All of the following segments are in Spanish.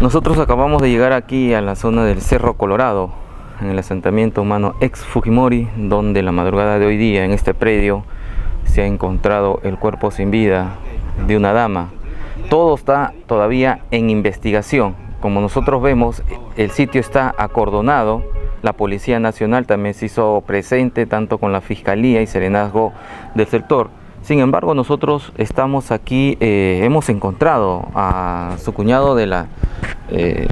Nosotros acabamos de llegar aquí a la zona del Cerro Colorado, en el asentamiento humano ex Fujimori, donde la madrugada de hoy día en este predio se ha encontrado el cuerpo sin vida de una dama. Todo está todavía en investigación. Como nosotros vemos, el sitio está acordonado. La Policía Nacional también se hizo presente, tanto con la Fiscalía y Serenazgo del sector. Sin embargo, nosotros estamos aquí, eh, hemos encontrado a su cuñado de la, eh,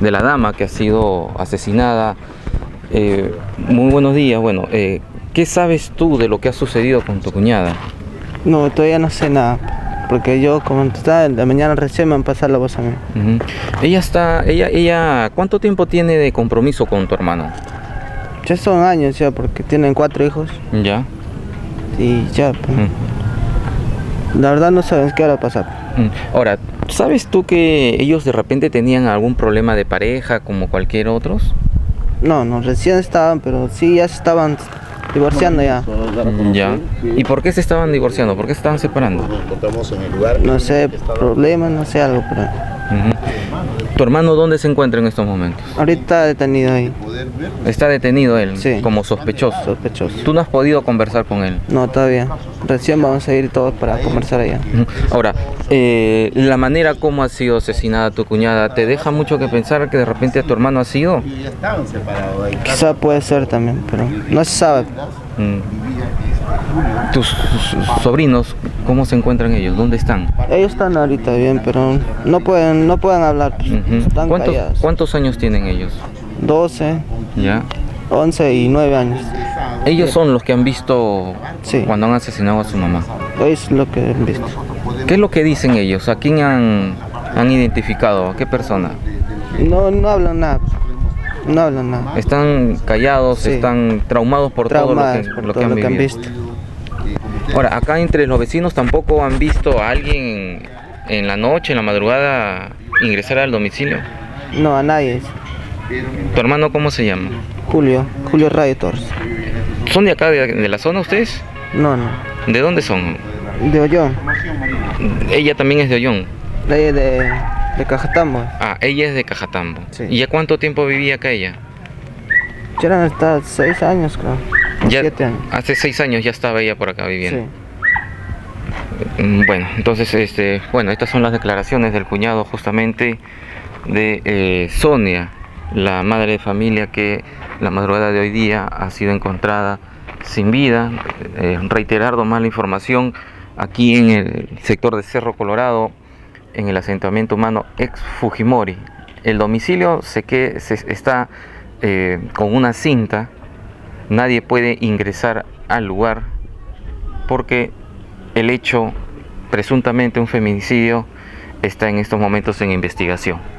de la dama que ha sido asesinada. Eh, muy buenos días. Bueno, ¿qué sabes tú de lo que ha sucedido con tu cuñada? No, todavía no sé nada. Porque yo, como está, de mañana recién me han pasado la voz a mí. Ella está, ella, ella, ¿cuánto tiempo tiene de compromiso con tu hermano? Ya son años ya, porque tienen cuatro hijos. Ya. Y ya, pues, Mm. la verdad no saben qué va a pasar. Mm. Ahora, ¿sabes tú que ellos de repente tenían algún problema de pareja como cualquier otros? No, no, recién estaban, pero sí ya se estaban divorciando ya. Ya. ¿Y por qué se estaban divorciando? ¿Por qué se estaban separando? No sé, problemas, no sé algo, pero ¿Tu hermano dónde se encuentra en estos momentos? ahorita detenido ahí, Está detenido él Sí. como sospechoso. sospechoso. ¿Tú no has podido conversar con él? No, todavía. Recién vamos a ir todos para conversar allá. Ahora, eh, la manera como ha sido asesinada tu cuñada, ¿te deja mucho que pensar que de repente tu hermano ha sido? Quizá puede ser también, pero no se sabe. Mm. ¿Tus sobrinos, cómo se encuentran ellos? ¿Dónde están? Ellos están ahorita bien, pero no pueden, no pueden hablar. pues. Están ¿Cuántos, callados. ¿Cuántos años tienen ellos? 12, ¿Ya? 11 y 9 años. Ellos son los que han visto Sí. cuando han asesinado a su mamá. Es lo que he visto. ¿Qué es lo que dicen ellos? ¿A quién han, han identificado? ¿A qué persona? No, no hablan nada. No hablan nada. Están callados, Sí. están traumados por todo lo que, por lo que todo han lo que han vivido. visto. Ahora, acá entre los vecinos tampoco han visto a alguien en la noche, en la madrugada, ingresar al domicilio. No, a nadie. ¿Tu hermano cómo se llama? Julio, Julio Radio Torres. ¿Son de acá, de, de la zona ustedes? No, no. ¿De dónde son? De Ollón. Ella también es de Ollón. De de, de Cajatambo. Ah, ella es de Cajatambo. Sí. ¿Y ya cuánto tiempo vivía acá ella? Ya eran hasta 6 años, creo. Ya 7 años. hace seis años ya estaba ella por acá viviendo. Sí. Mm, Bueno, entonces, este, bueno, estas son las declaraciones del cuñado justamente de eh, Sonia, la madre de familia que la madrugada de hoy día ha sido encontrada sin vida. Eh, reiterar más la información aquí en el sector de Cerro Colorado, en el asentamiento humano ex Fujimori. El domicilio sé que se está eh, con una cinta, nadie puede ingresar al lugar porque el hecho, presuntamente un feminicidio, está en estos momentos en investigación.